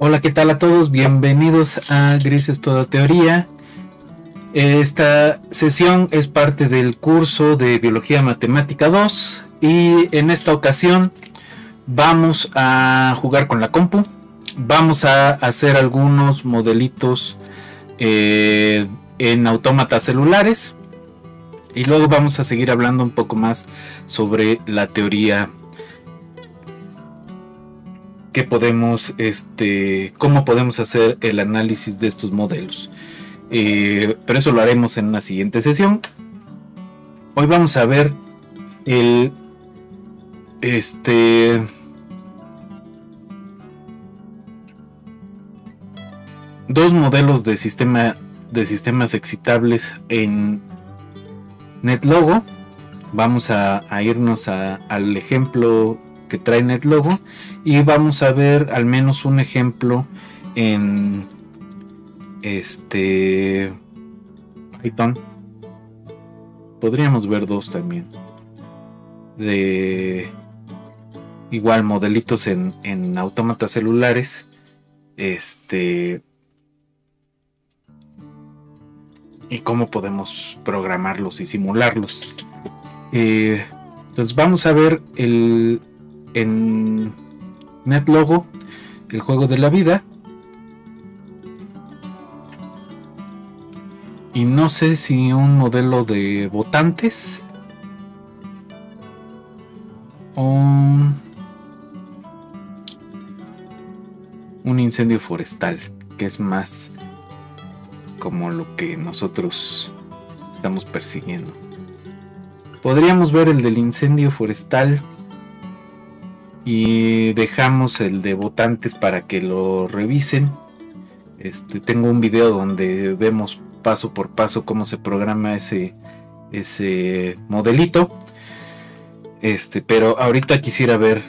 Hola, ¿qué tal a todos? Bienvenidos a Grises Toda Teoría. Esta sesión es parte del curso de Biología Matemática 2 y en esta ocasión vamos a jugar con la compu. Vamos a hacer algunos modelitos eh, en autómatas celulares y luego vamos a seguir hablando un poco más sobre la teoría podemos, este, cómo podemos hacer el análisis de estos modelos. Eh, pero eso lo haremos en una siguiente sesión. Hoy vamos a ver el, este, dos modelos de sistema de sistemas excitables en NetLogo. Vamos a, irnos al ejemplo que trae NetLogo y vamos a ver al menos un ejemplo en este Python. Podríamos ver dos también. De igual modelitos en, en autómatas celulares. Este. Y cómo podemos programarlos y simularlos. Eh, entonces vamos a ver el, en NetLogo, el juego de la vida. Y no sé si un modelo de votantes. O un incendio forestal, que es más como lo que nosotros estamos persiguiendo. Podríamos ver el del incendio forestal y dejamos el de votantes para que lo revisen. Este, tengo un video donde vemos paso por paso cómo se programa ese, ese modelito. Este, pero ahorita quisiera ver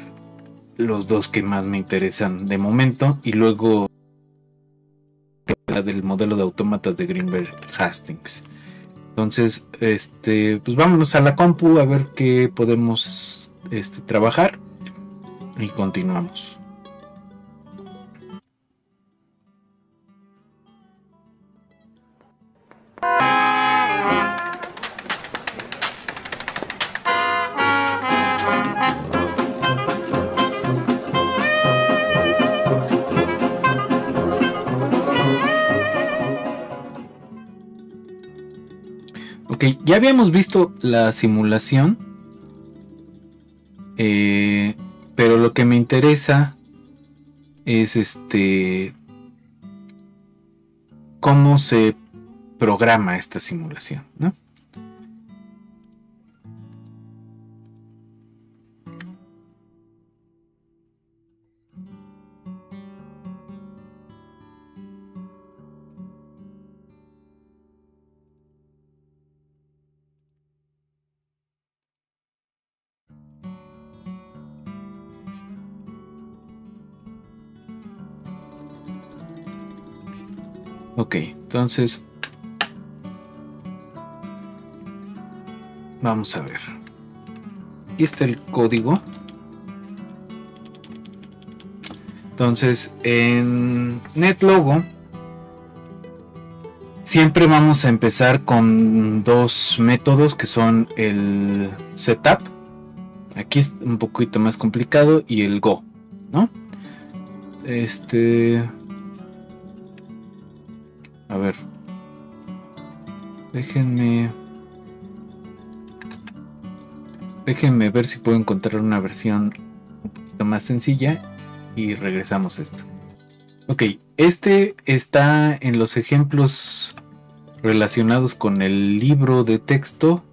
los dos que más me interesan de momento y luego del modelo de autómatas de Greenberg Hastings. Entonces, este, pues vámonos a la compu a ver qué podemos este, trabajar y continuamos. Ok, ya habíamos visto la simulación. Eh, pero lo que me interesa es este cómo se programa esta simulación, ¿no? Ok, entonces vamos a ver. Aquí está el código. Entonces, en NetLogo siempre vamos a empezar con dos métodos que son el setup. Aquí es un poquito más complicado y el go, ¿no? Este Déjenme... Déjenme ver si puedo encontrar una versión un poquito más sencilla y regresamos a esto. Ok, este está en los ejemplos relacionados con el libro de texto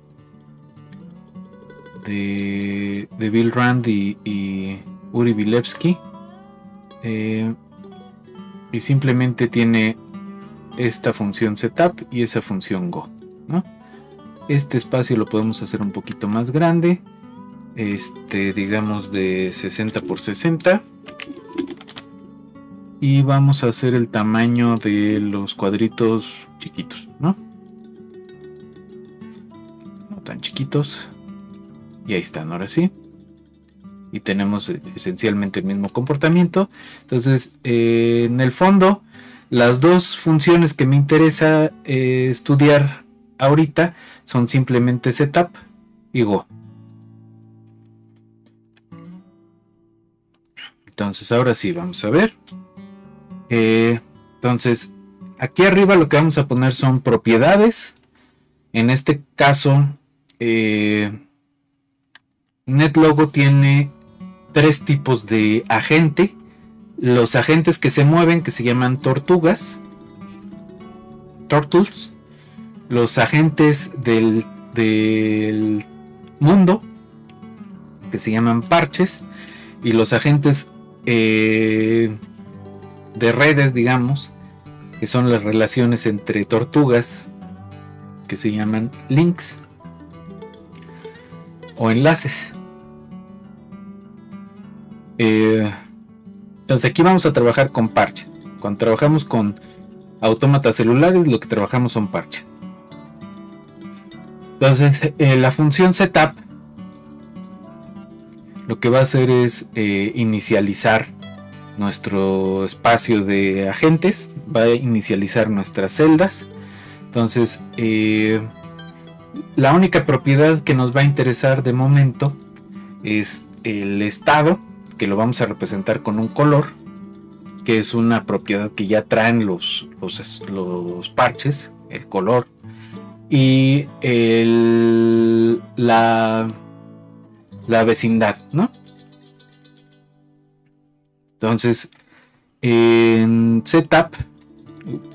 de, Bill Rand y, Uri Bilevsky. Eh, y simplemente tiene esta función setup y esa función go. Este espacio lo podemos hacer un poquito más grande. Este, digamos de 60 por 60. Y vamos a hacer el tamaño de los cuadritos chiquitos, ¿no? No tan chiquitos. Y ahí están, ahora sí. Y tenemos esencialmente el mismo comportamiento. Entonces, eh, en el fondo, las dos funciones que me interesa eh, estudiar ahorita son simplemente setup y go. Entonces, ahora sí, vamos a ver. Eh, entonces, aquí arriba lo que vamos a poner son propiedades. En este caso, NetLogo tiene tres tipos de agente. Los agentes que se mueven, que se llaman tortugas, turtles. Los agentes del, mundo, que se llaman parches. Y los agentes eh, de redes, digamos, que son las relaciones entre tortugas, que se llaman links o enlaces. Eh, entonces aquí vamos a trabajar con parches. Cuando trabajamos con autómatas celulares, lo que trabajamos son parches. Entonces eh, la función setup lo que va a hacer es eh, inicializar nuestro espacio de agentes, va a inicializar nuestras celdas. Entonces, la única propiedad que nos va a interesar de momento es el estado que lo vamos a representar con un color, que es una propiedad que ya traen los, los, parches, el color, y el, la, la vecindad, ¿no? Entonces, en setup,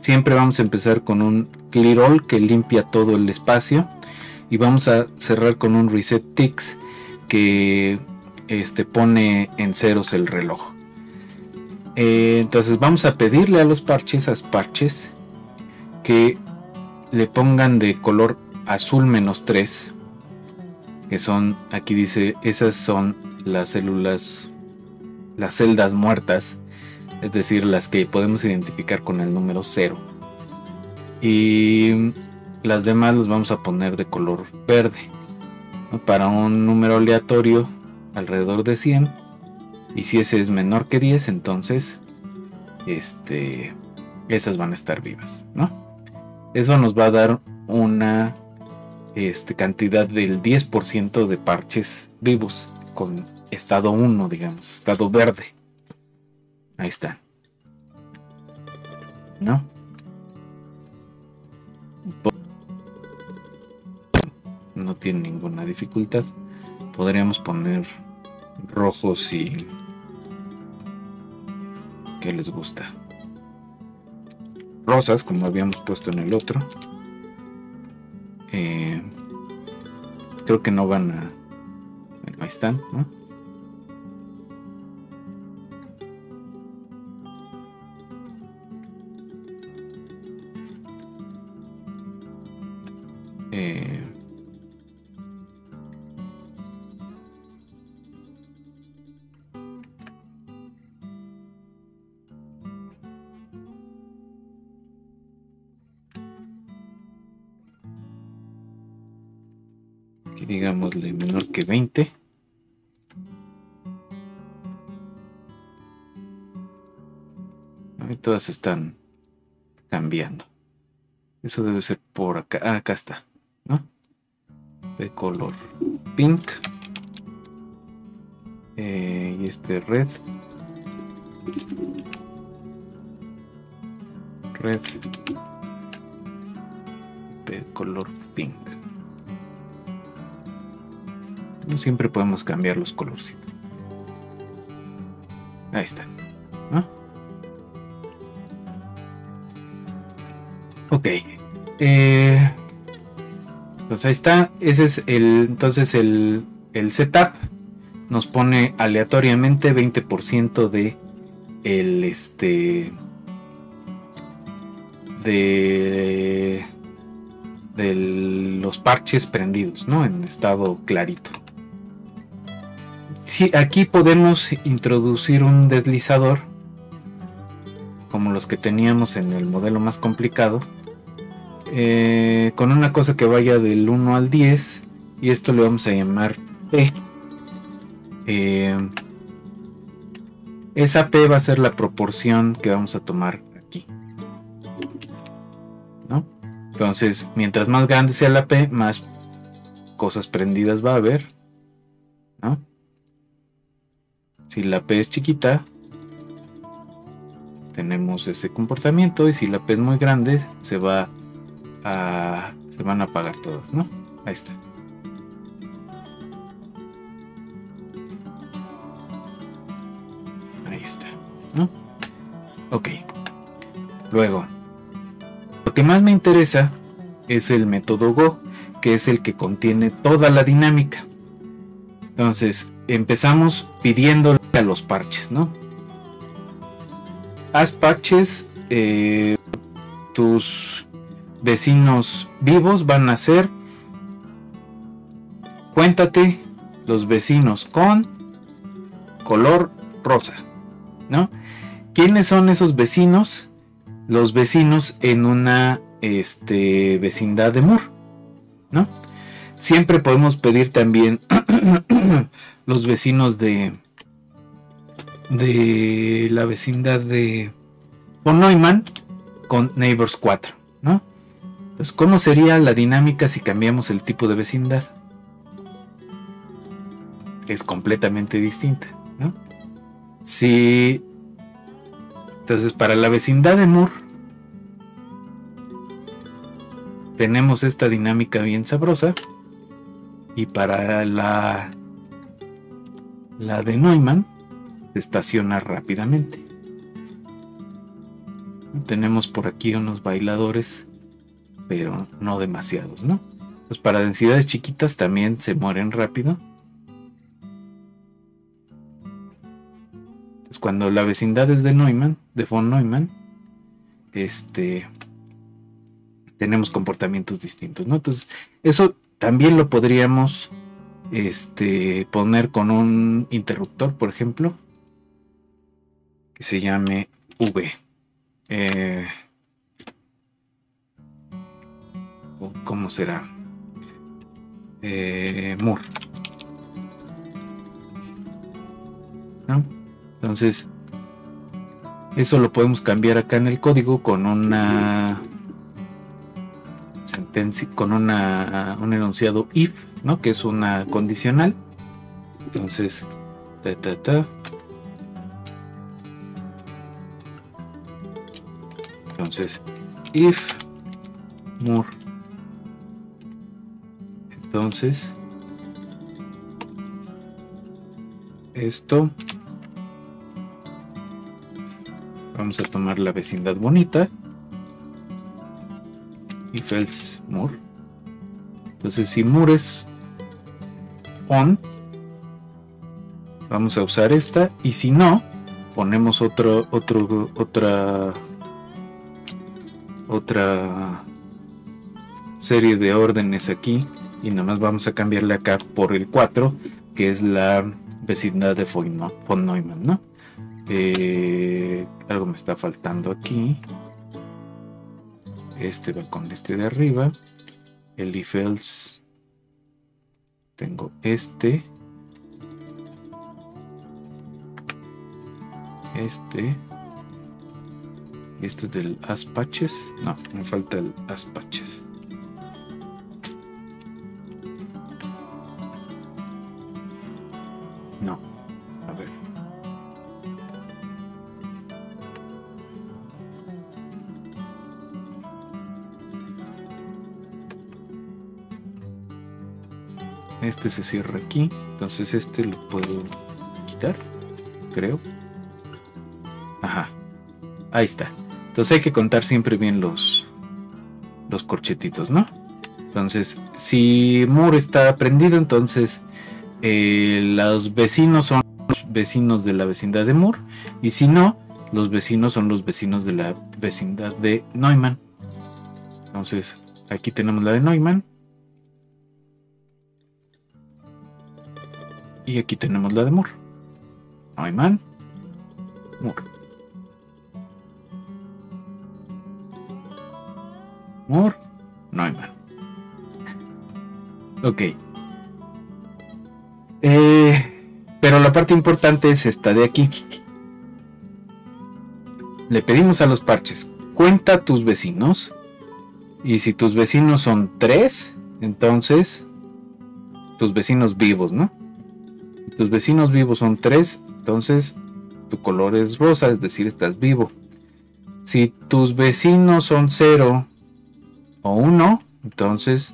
siempre vamos a empezar con un clear all que limpia todo el espacio y vamos a cerrar con un reset ticks que este, pone en ceros el reloj. Eh, entonces vamos a pedirle a los parches, a parches, que le pongan de color azul menos 3, que son, aquí dice, esas son las células, las celdas muertas, es decir, las que podemos identificar con el número 0. Y las demás las vamos a poner de color verde. Para un número aleatorio alrededor de 100 y si ese es menor que 10 entonces este esas van a estar vivas ¿no? Eso nos va a dar una este, cantidad del 10% de parches vivos con estado 1 digamos estado verde ahí está ¿no? no tiene ninguna dificultad podríamos poner rojos y ¿qué les gusta? Rosas, como habíamos puesto en el otro. Eh, creo que no van a... Ahí están, ¿no? Eh, digámosle menor que 20. todas están cambiando. Eso debe ser por acá. Ah, acá está. ¿no? De color pink. Eh, y este red. Red. color pink. No siempre podemos cambiar los colorcitos. Ahí está. Ok. Eh, entonces ahí está. Ese es el. Entonces el, el setup nos pone aleatoriamente 20% de el este de de los parches prendidos, ¿no? En estado clarito. Aquí podemos introducir un deslizador como los que teníamos en el modelo más complicado eh, con una cosa que vaya del 1 al 10 y esto le vamos a llamar P. Eh, esa P va a ser la proporción que vamos a tomar aquí. Entonces, mientras más grande sea la P, más cosas prendidas va a haber. Si la P es chiquita, tenemos ese comportamiento y si la P es muy grande, se va se van a apagar todos, ¿no? Ahí está. Ahí está, ¿no? Ok. Luego, lo que más me interesa es el método Go, que es el que contiene toda la dinámica. Entonces, empezamos pidiéndole los parches, ¿no? Haz parches, eh, tus vecinos vivos van a ser, cuéntate los vecinos con color rosa, ¿no? ¿Quiénes son esos vecinos? Los vecinos en una este, vecindad de Moore, ¿no? Siempre podemos pedir también los vecinos de de la vecindad de von Neumann con Neighbors 4, ¿no? ¿cómo sería la dinámica si cambiamos el tipo de vecindad? Es completamente distinta, ¿no? Si. Entonces, para la vecindad de Moore, tenemos esta dinámica bien sabrosa. Y para la. La de Neumann, se estaciona rápidamente. Tenemos por aquí unos bailadores pero no demasiados, ¿no? Pues para densidades chiquitas también se mueren rápido. Cuando la vecindad es de Neumann, de von Neumann, este tenemos comportamientos distintos, ¿no? Entonces, eso también lo podríamos este, poner con un interruptor, por ejemplo, se llame V. Eh, ¿Cómo será? Eh, Moore. ¿No? Entonces, eso lo podemos cambiar acá en el código con una sentencia, con una, un enunciado if, ¿no? Que es una condicional. Entonces, ta, ta, ta. Entonces, if more. Entonces, esto, vamos a tomar la vecindad bonita. Y else Moore. Entonces, si Moore es on, vamos a usar esta. Y si no, ponemos otro, otro, otra, otra serie de órdenes aquí. Y nada más vamos a cambiarle acá por el 4 que es la vecindad de von Neumann ¿no? Eh, algo me está faltando aquí. Este va con este de arriba. El if else tengo este. Este este del Aspaches. No, me falta el Aspaches. No, a ver. Este se cierra aquí, entonces este lo puedo quitar, creo. Ajá, ahí está. Entonces hay que contar siempre bien los, los corchetitos, ¿no? Entonces, si Moore está prendido, entonces eh, los vecinos son los vecinos de la vecindad de Moore. Y si no, los vecinos son los vecinos de la vecindad de Neumann. Entonces, aquí tenemos la de Neumann. Y aquí tenemos la de Moore. Neumann, Moore. Moore, Neumann. Ok. Eh, pero la parte importante es esta de aquí. Le pedimos a los parches, cuenta tus vecinos. Y si tus vecinos son tres, entonces tus vecinos vivos, ¿no? tus vecinos vivos son tres, entonces tu color es rosa, es decir, estás vivo. Si tus vecinos son cero o uno, entonces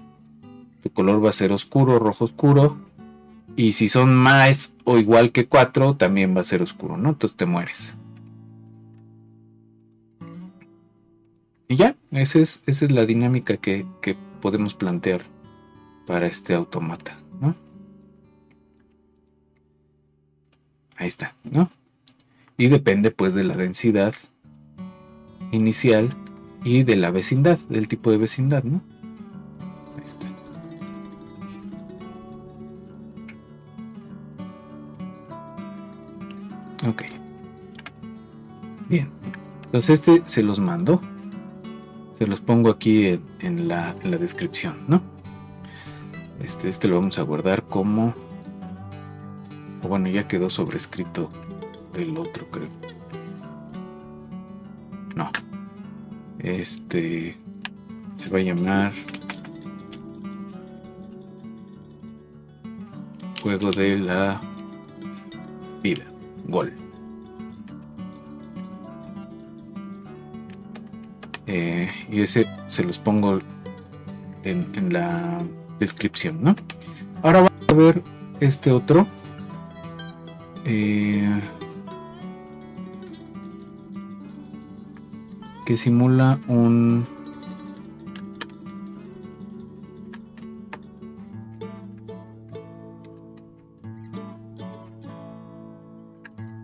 tu color va a ser oscuro, rojo oscuro. Y si son más o igual que cuatro, también va a ser oscuro, ¿no? Entonces te mueres. Y ya, esa es, esa es la dinámica que, que podemos plantear para este automata, ¿no? Ahí está, ¿no? Y depende pues de la densidad inicial y de la vecindad, del tipo de vecindad, ¿no? Ahí está. Ok. Bien. Entonces este se los mando. Se los pongo aquí en, la, descripción, ¿no? Este, este lo vamos a guardar como bueno, ya quedó sobrescrito del otro, creo. No. Este se va a llamar Juego de la Vida. Gol. Eh, y ese se los pongo en, la descripción, ¿no? Ahora vamos a ver este otro eh, que simula un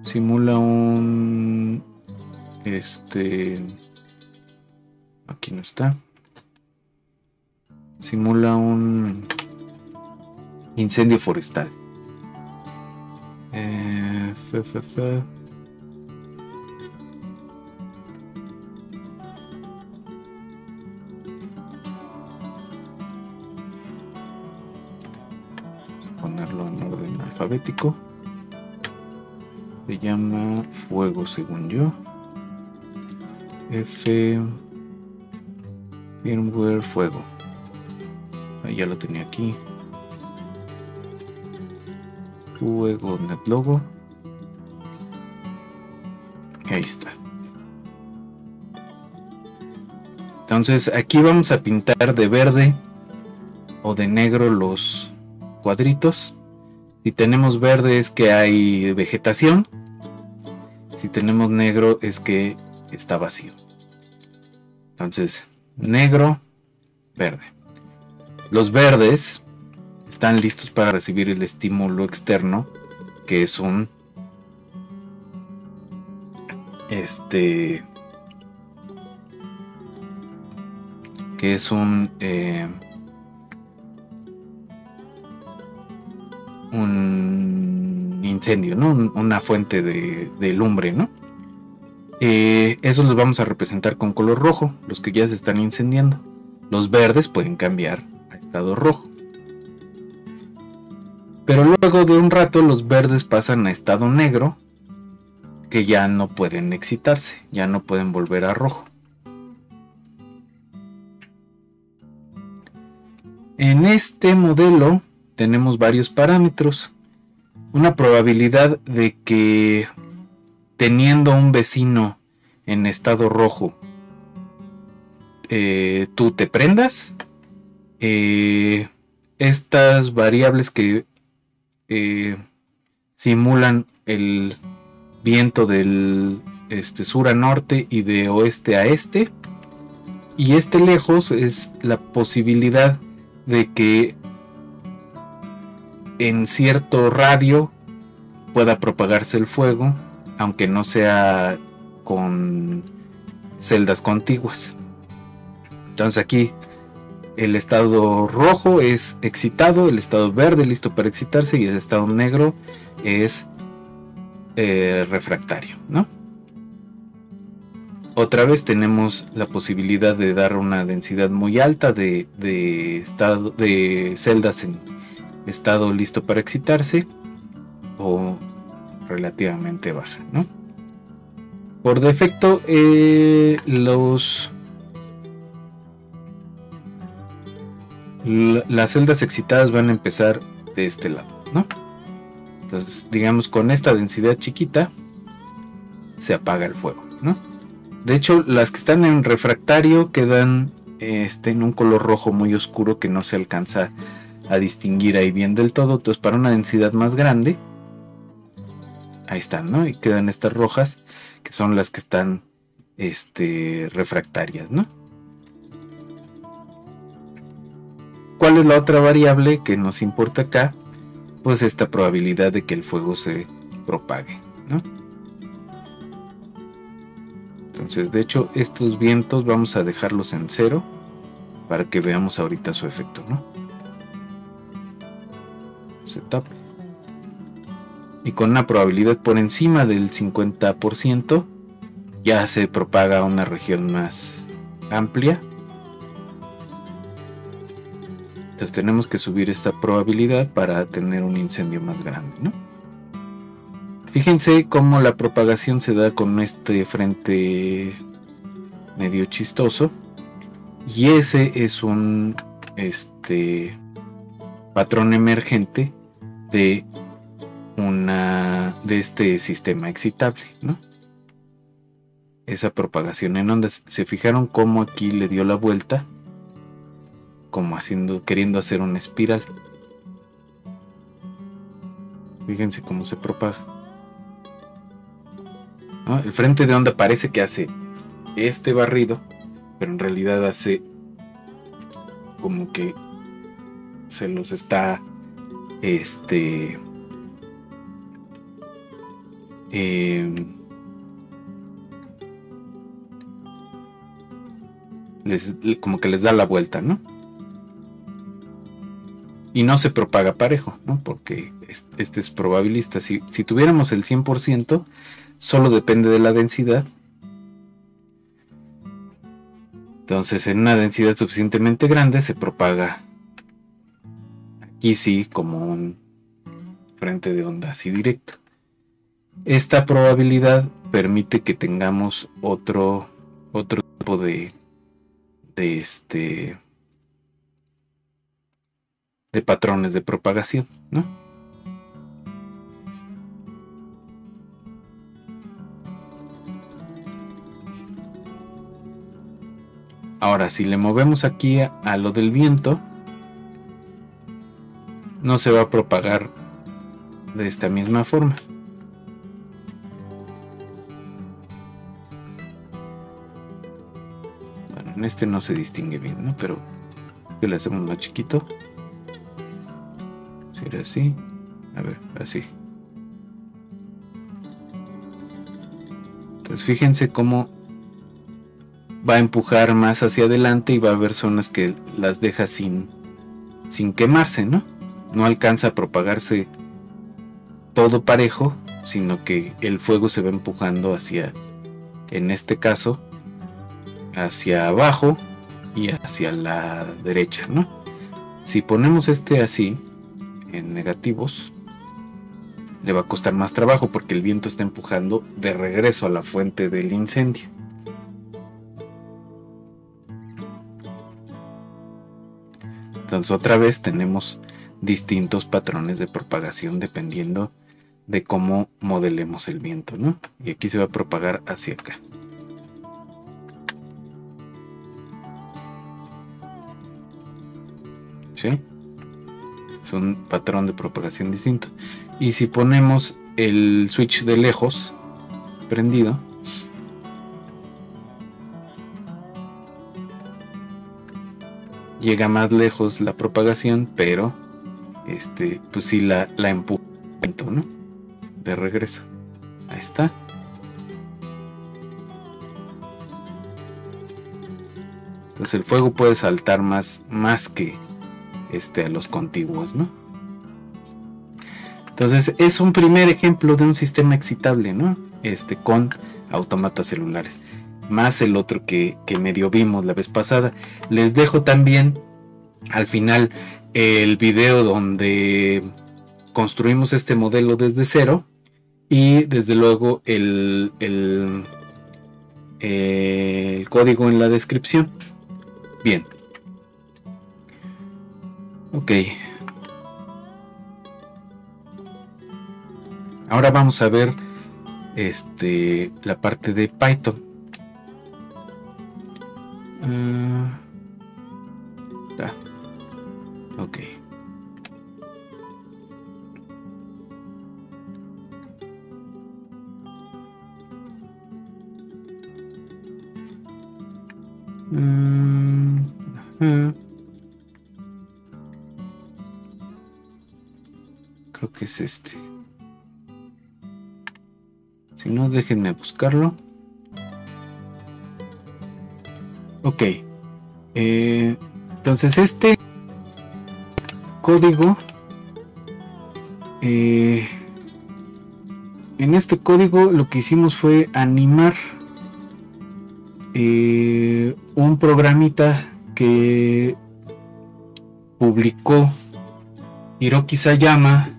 simula un este aquí no está simula un incendio forestal eh. Se llama fuego según yo. F firmware fuego. Ahí ya lo tenía aquí. Juego logo. Ahí está. Entonces aquí vamos a pintar de verde o de negro los cuadritos si tenemos verde es que hay vegetación. Si tenemos negro es que está vacío. Entonces negro verde. Los verdes están listos para recibir el estímulo externo, que es un este que es un eh, un incendio, ¿no? Una fuente de, lumbre, ¿no? Eh, los vamos a representar con color rojo, los que ya se están incendiando. Los verdes pueden cambiar a estado rojo. Pero luego de un rato los verdes pasan a estado negro, que ya no pueden excitarse, ya no pueden volver a rojo. En este modelo tenemos varios parámetros. Una probabilidad de que teniendo un vecino en estado rojo, eh, tú te prendas. Eh, estas variables que eh, simulan el viento del este, sur a norte y de oeste a este. Y este lejos es la posibilidad de que en cierto radio pueda propagarse el fuego, aunque no sea con celdas contiguas. Entonces aquí el estado rojo es excitado, el estado verde listo para excitarse y el estado negro es eh, refractario, ¿no? Otra vez tenemos la posibilidad de dar una densidad muy alta de, estado, de celdas en estado listo para excitarse o relativamente baja, ¿no? Por defecto, eh, los las celdas excitadas van a empezar de este lado, ¿no? Entonces, digamos, con esta densidad chiquita se apaga el fuego, ¿no? De hecho, las que están en refractario quedan este, en un color rojo muy oscuro que no se alcanza a distinguir ahí bien del todo. Entonces, para una densidad más grande, ahí están, ¿no? Y quedan estas rojas, que son las que están este, refractarias, ¿no? ¿Cuál es la otra variable que nos importa acá? Pues esta probabilidad de que el fuego se propague, ¿no? Entonces, de hecho, estos vientos vamos a dejarlos en cero para que veamos ahorita su efecto, ¿no? Setup. Y con una probabilidad por encima del 50%, ya se propaga a una región más amplia Entonces tenemos que subir esta probabilidad para tener un incendio más grande. ¿no? Fíjense cómo la propagación se da con este frente medio chistoso. Y ese es un este, patrón emergente de una de este sistema excitable, ¿no? Esa propagación en ondas. Se fijaron cómo aquí le dio la vuelta como haciendo, queriendo hacer una espiral. Fíjense cómo se propaga. El frente de onda parece que hace este barrido, pero en realidad hace como que se los está este em, como que les da la vuelta, ¿no? y no se propaga parejo, ¿no? porque este es probabilista. Si, si tuviéramos el 100%, solo depende de la densidad. Entonces, en una densidad suficientemente grande se propaga aquí sí como un frente de onda así directo. Esta probabilidad permite que tengamos otro otro tipo de de este de patrones de propagación, ¿no? Ahora, si le movemos aquí a, lo del viento, no se va a propagar de esta misma forma. Bueno, en este no se distingue bien, ¿no? Pero que le hacemos más chiquito así. A ver, así. Entonces fíjense cómo va a empujar más hacia adelante y va a haber zonas que las deja sin, sin quemarse, ¿no? No alcanza a propagarse todo parejo, sino que el fuego se va empujando hacia, en este caso, hacia abajo y hacia la derecha, ¿no? Si ponemos este así, en negativos, le va a costar más trabajo porque el viento está empujando de regreso a la fuente del incendio. Entonces otra vez tenemos distintos patrones de propagación dependiendo de cómo modelemos el viento, ¿no? Y aquí se va a propagar hacia acá. ¿Sí? Es un patrón de propagación distinto. Y si ponemos el switch de lejos prendido, llega más lejos la propagación, pero este, pues sí la, la ¿no? De regreso. Ahí está. Entonces el fuego puede saltar más, más que este, a los contiguos, ¿no? Entonces es un primer ejemplo de un sistema excitable, ¿no? Este, con automatas celulares. Más el otro que, que medio vimos la vez pasada. Les dejo también al final el video donde construimos este modelo desde cero y desde luego el, el, el código en la descripción. Bien. Ok. Ahora vamos a ver este la parte de Python. Uh, ok. Uh, Creo que es este. Si no, déjenme buscarlo. Ok. Eh, entonces este código... Eh, en este código lo que hicimos fue animar eh, un programita que publicó Hiroki Sayama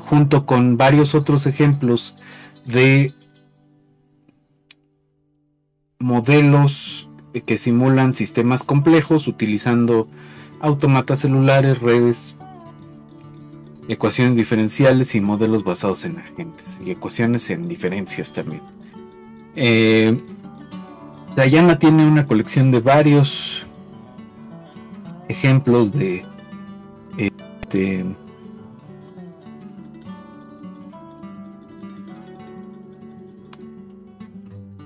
junto con varios otros ejemplos de modelos que simulan sistemas complejos utilizando automatas celulares, redes, ecuaciones diferenciales y modelos basados en agentes y ecuaciones en diferencias también. Eh, Dayama tiene una colección de varios ejemplos de este,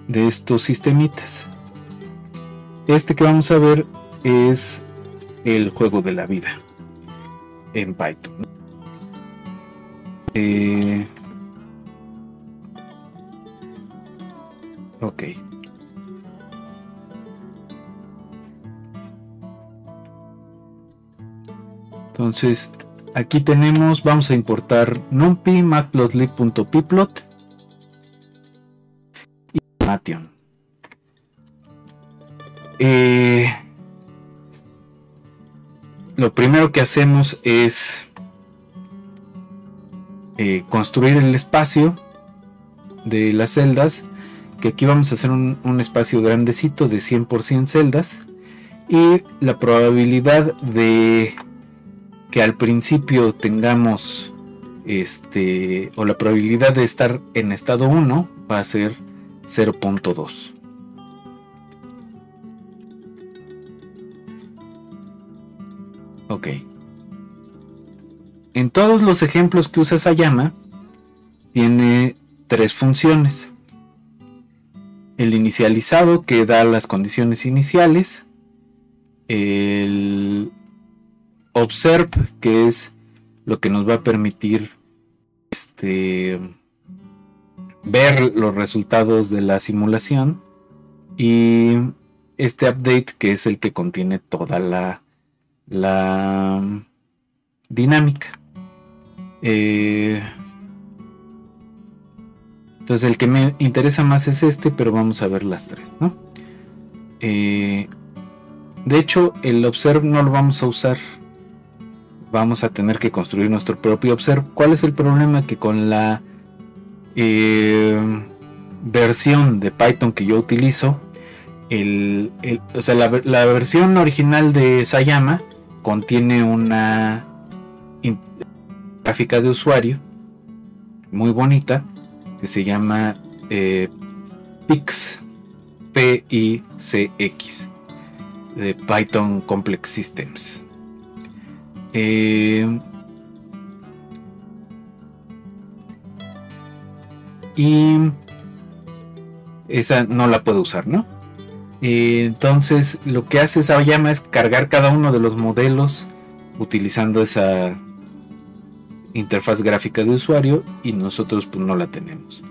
de estos sistemitas. Este que vamos a ver es el juego de la vida en Python. Eh, ok. Entonces, aquí tenemos, vamos a importar numpy matplotlib.pyplot eh, lo primero que hacemos es eh, construir el espacio de las celdas, que aquí vamos a hacer un, espacio grandecito de 100% celdas y la probabilidad de que al principio tengamos este o la probabilidad de estar en estado 1 va a ser 0.2. Ok. En todos los ejemplos que usa Sayama, tiene tres funciones. El inicializado que da las condiciones iniciales. El observe que es lo que nos va a permitir este ver los resultados de la simulación y este update que es el que contiene toda la, la dinámica. Eh, entonces el que me interesa más es este, pero vamos a ver las tres. Eh, de hecho, el observe no lo vamos a usar. Vamos a tener que construir nuestro propio observe. ¿Cuál es el problema? Que con la eh, versión de Python que yo utilizo, el, o sea, la, versión original de Sayama contiene una gráfica de usuario muy bonita que se llama eh, PIX, P-I-C-X, de Python Complex Systems. Eh, y esa no la puedo usar, ¿no? Eh, entonces lo que hace esa llama es cargar cada uno de los modelos utilizando esa interfaz gráfica de usuario y nosotros pues no la tenemos.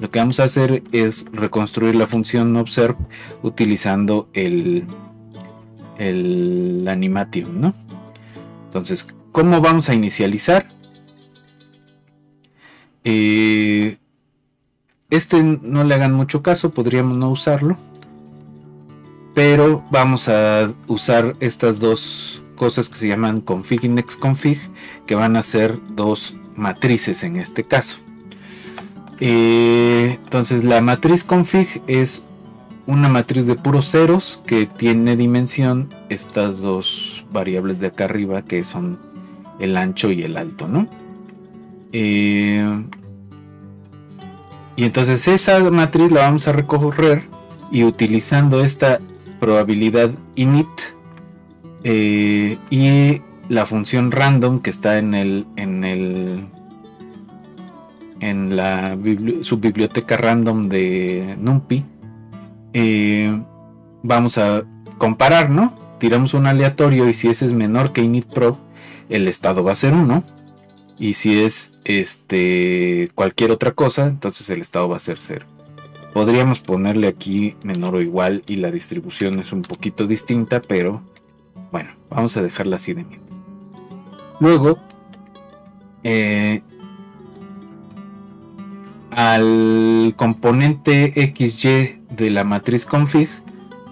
Lo que vamos a hacer es reconstruir la función observe utilizando el, el animation, ¿no? Entonces, ¿cómo vamos a inicializar? Eh, este no le hagan mucho caso, podríamos no usarlo. Pero vamos a usar estas dos cosas que se llaman config y next config, que van a ser dos matrices en este caso. Eh, entonces la matriz config es una matriz de puros ceros que tiene dimensión estas dos variables de acá arriba que son el ancho y el alto, ¿no? Eh, y entonces esa matriz la vamos a recorrer y utilizando esta probabilidad init eh, y la función random que está en el en el en la subbiblioteca random de NumPy eh, vamos a comparar, ¿no? Tiramos un aleatorio y si ese es menor que initprob el estado va a ser 1 y si es este cualquier otra cosa, entonces el estado va a ser 0. Podríamos ponerle aquí menor o igual y la distribución es un poquito distinta, pero bueno, vamos a dejarla así de mientras. Luego, eh, al componente XY de la matriz config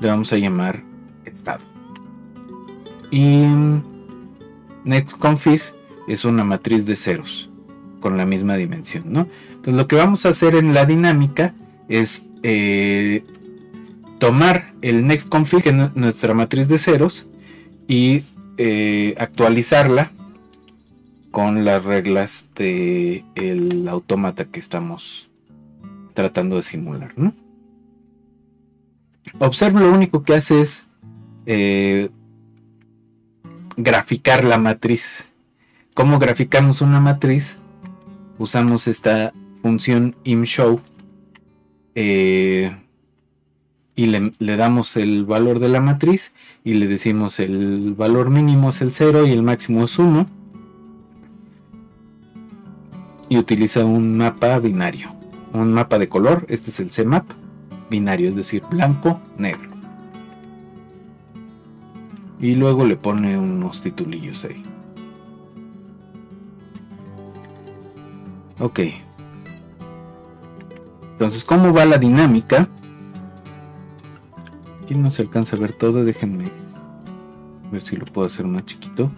le vamos a llamar estado. Y next config es una matriz de ceros con la misma dimensión, ¿no? Entonces lo que vamos a hacer en la dinámica es eh, tomar el next config en nuestra matriz de ceros y eh, actualizarla con las reglas del el autómata que estamos tratando de simular, ¿no? Observe lo único que hace es eh, graficar la matriz ¿Cómo graficamos una matriz? Usamos esta función imshow eh, y le, damos el valor de la matriz y le decimos el valor mínimo es el 0 y el máximo es 1 y utiliza un mapa binario un mapa de color. Este es el CMAP binario es decir blanco negro. Y luego le pone unos titulillos ahí. Ok. Entonces, ¿cómo va la dinámica? Aquí no se alcanza a ver todo, déjenme ver si lo puedo hacer más chiquito.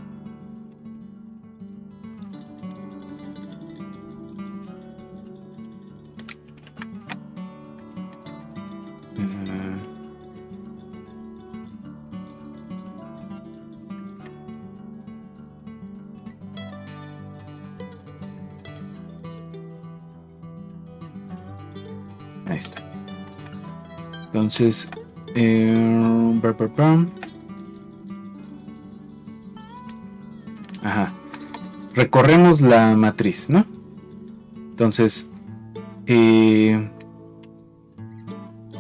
Entonces, eh, Ajá. Recorremos la matriz, ¿no? Entonces, eh,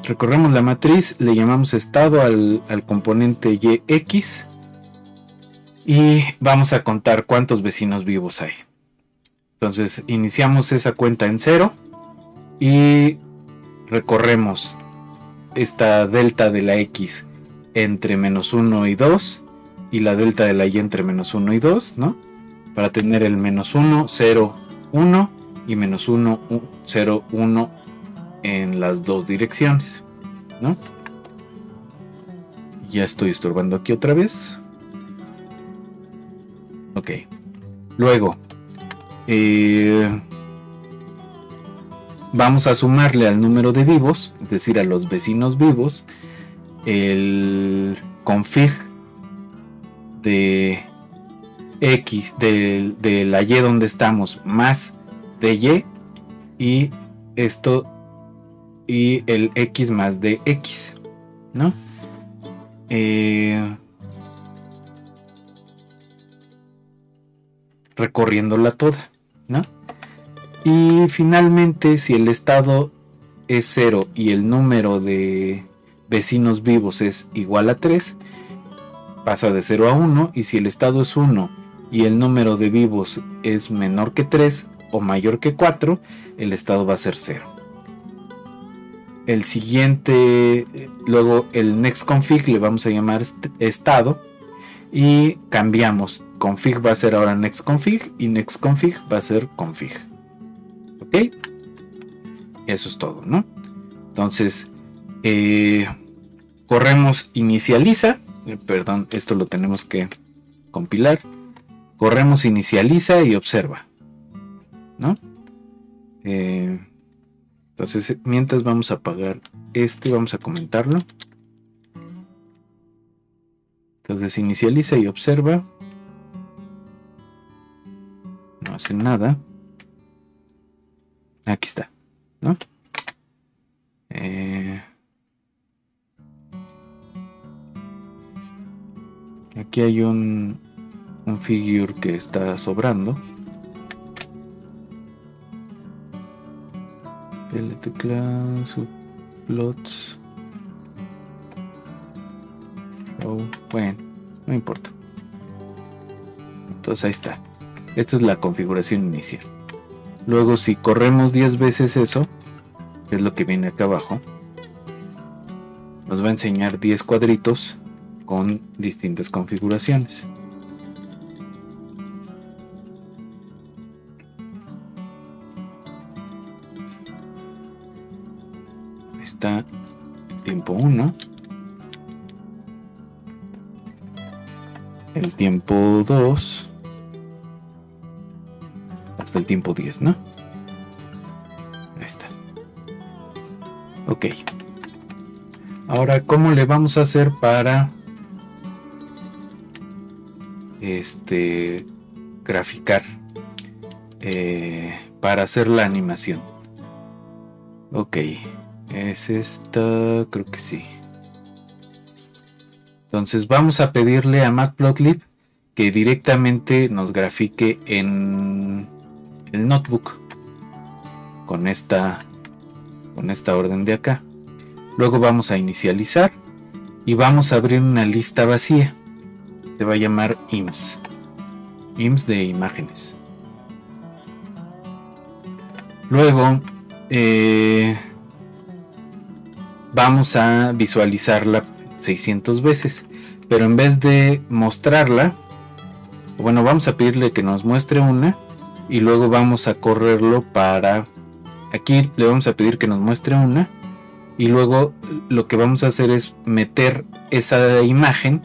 recorremos la matriz, le llamamos estado al, al componente YX y vamos a contar cuántos vecinos vivos hay. Entonces, iniciamos esa cuenta en cero y recorremos esta delta de la x entre menos 1 y 2 y la delta de la y entre menos 1 y 2, ¿no? Para tener el menos 1, 0, 1 y menos 1, 0, 1 en las dos direcciones, ¿no? Ya estoy estorbando aquí otra vez. Ok. Luego, eh, vamos a sumarle al número de vivos, es decir, a los vecinos vivos, el config de x, de, la y donde estamos, más de y, y esto, y el x más de x, ¿no? Eh, recorriéndola toda, ¿no? Y finalmente, si el estado es 0 y el número de vecinos vivos es igual a 3, pasa de 0 a 1 y si el estado es 1 y el número de vivos es menor que 3 o mayor que 4, el estado va a ser 0. El siguiente, luego el next config le vamos a llamar estado y cambiamos. Config va a ser ahora next config y next config va a ser config. Eso es todo, ¿no? Entonces, eh, corremos inicializa eh, perdón, esto lo tenemos que compilar. Corremos inicializa y observa. ¿No? Eh, entonces, mientras vamos a apagar este, vamos a comentarlo. Entonces inicializa y observa. No hace nada. Aquí está. ¿no? Eh, Aquí hay un, un figure que está sobrando. LT class, plots. Oh, bueno, no importa. Entonces ahí está. Esta es la configuración inicial. Luego si corremos 10 veces eso, que es lo que viene acá abajo, nos va a enseñar 10 cuadritos con distintas configuraciones. 10, ¿no? Ahí está. Ok. Ahora, ¿cómo le vamos a hacer para este, graficar eh, para hacer la animación. Ok, es esta, creo que sí. Entonces vamos a pedirle a Matplotlib que directamente nos grafique en el notebook con esta con esta orden de acá. Luego vamos a inicializar y vamos a abrir una lista vacía se va a llamar IMS. IMS de imágenes. Luego eh, vamos a visualizarla 600 veces. Pero en vez de mostrarla, bueno, vamos a pedirle que nos muestre una y luego vamos a correrlo para... Aquí le vamos a pedir que nos muestre una y luego lo que vamos a hacer es meter esa imagen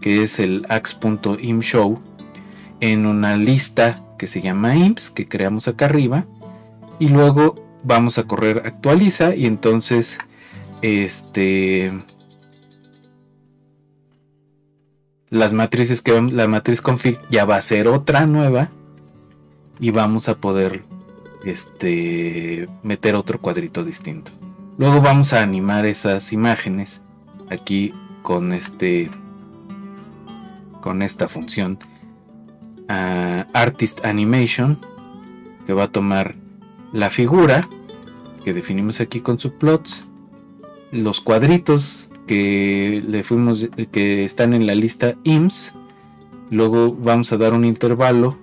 que es el ax.imshow, en una lista que se llama imps, que creamos acá arriba, y luego vamos a correr actualiza y entonces este las matrices que la matriz config ya va a ser otra nueva y vamos a poder este meter otro cuadrito distinto. Luego vamos a animar esas imágenes aquí con este con esta función Artist Animation que va a tomar la figura que definimos aquí con subplots, los cuadritos que le fuimos que están en la lista IMS, luego vamos a dar un intervalo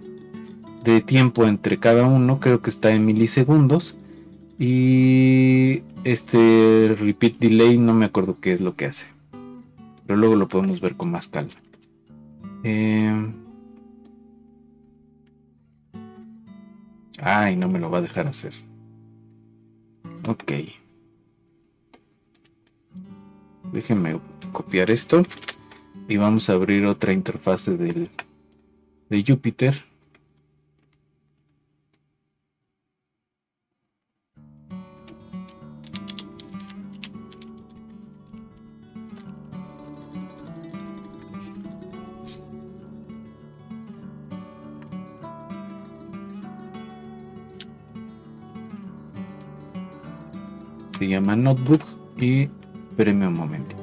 de tiempo entre cada uno, creo que está en milisegundos y este repeat delay no me acuerdo qué es lo que hace, pero luego lo podemos ver con más calma. Eh... Ay, no me lo va a dejar hacer. Ok. Déjenme copiar esto. Y vamos a abrir otra interfase del, de Jupyter. Llama Notebook y espérenme momento.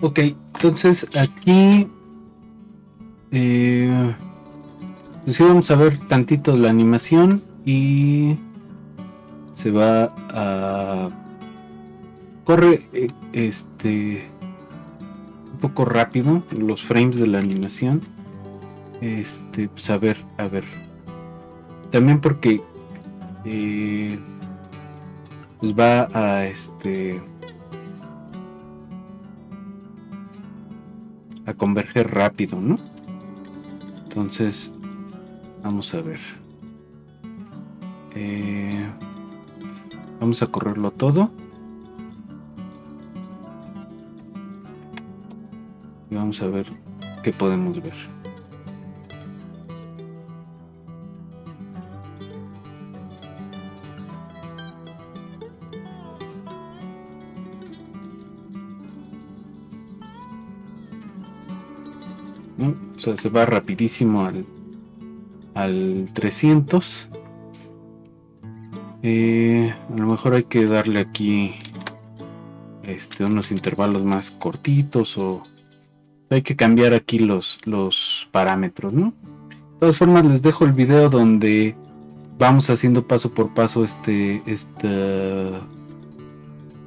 Ok, entonces aquí eh, pues vamos a ver tantito la animación y se va a corre eh, este un poco rápido los frames de la animación este pues a ver a ver. También porque eh, pues va a este a converger rápido no entonces vamos a ver. Eh, vamos a correrlo todo. Y vamos a ver qué podemos ver Se va rapidísimo al, al 300. Eh, a lo mejor hay que darle aquí este, unos intervalos más cortitos o hay que cambiar aquí los, los parámetros, ¿no? De todas formas les dejo el video donde vamos haciendo paso por paso este,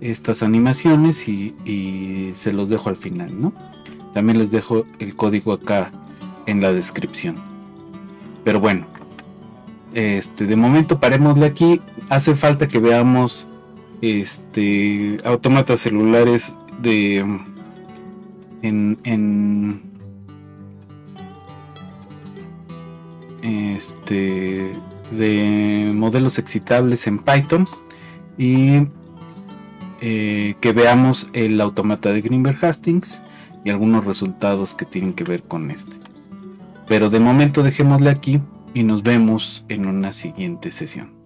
estas animaciones y, y se los dejo al final, ¿no? También les dejo el código acá en la descripción. Pero bueno, este, de momento parémosle aquí. Hace falta que veamos este autómatas celulares de en, en este de modelos excitables en Python y eh, que veamos el automata de Greenberg Hastings y algunos resultados que tienen que ver con este. Pero de momento dejémosle aquí y nos vemos en una siguiente sesión.